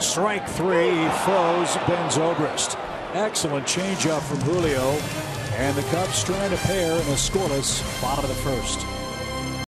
Strike three. He froze Ben Zobrist. Excellent changeup from Julio. And the Cubs strand a pair in a scoreless bottom of the first.